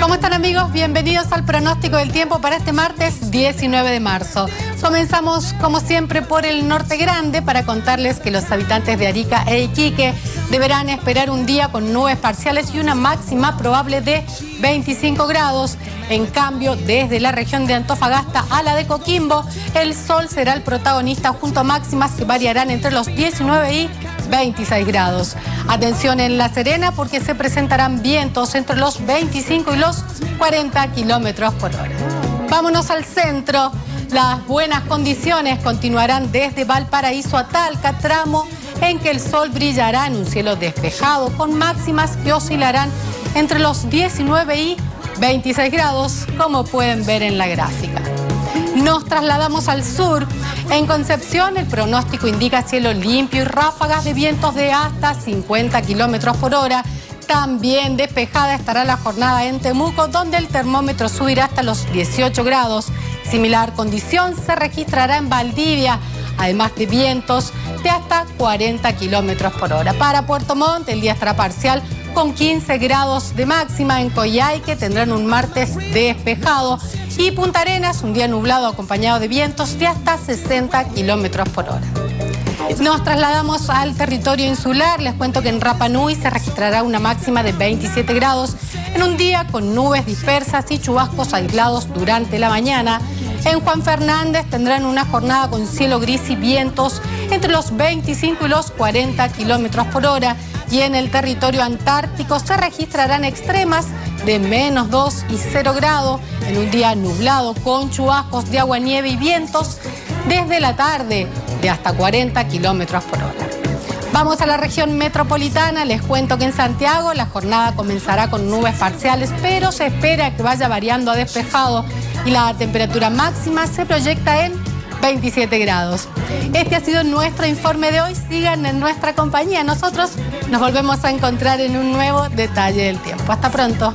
¿Cómo están amigos? Bienvenidos al pronóstico del tiempo para este martes 19 de marzo. Comenzamos como siempre por el norte grande para contarles que los habitantes de Arica e Iquique deberán esperar un día con nubes parciales y una máxima probable de 25 grados. En cambio, desde la región de Antofagasta a la de Coquimbo, el sol será el protagonista junto a máximas que variarán entre los 19 y 26 grados. Atención en La Serena porque se presentarán vientos entre los 25 y los 40 kilómetros por hora. Vámonos al centro. Las buenas condiciones continuarán desde Valparaíso a Talca, tramo en que el sol brillará en un cielo despejado con máximas que oscilarán entre los 19 y 26 grados, como pueden ver en la gráfica. Nos trasladamos al sur. En Concepción el pronóstico indica cielo limpio y ráfagas de vientos de hasta 50 kilómetros por hora. También despejada estará la jornada en Temuco, donde el termómetro subirá hasta los 18 grados. Similar condición se registrará en Valdivia, además de vientos de hasta 40 kilómetros por hora. Para Puerto Montt el día estará parcial con 15 grados de máxima en Coyhaique, tendrán un martes despejado y Punta Arenas un día nublado acompañado de vientos de hasta 60 kilómetros por hora. Nos trasladamos al territorio insular. Les cuento que en Rapa Nui se registrará una máxima de 27 grados en un día con nubes dispersas y chubascos aislados durante la mañana. En Juan Fernández tendrán una jornada con cielo gris y vientos entre los 25 y los 40 kilómetros por hora y en el territorio antártico se registrarán extremas de menos 2 y 0 grados en un día nublado con chubascos de agua, nieve y vientos desde la tarde de hasta 40 kilómetros por hora. Vamos a la región metropolitana, les cuento que en Santiago la jornada comenzará con nubes parciales, pero se espera que vaya variando a despejado y la temperatura máxima se proyecta en 27 grados. Este ha sido nuestro informe de hoy. Sigan en nuestra compañía. Nosotros nos volvemos a encontrar en un nuevo detalle del tiempo. Hasta pronto.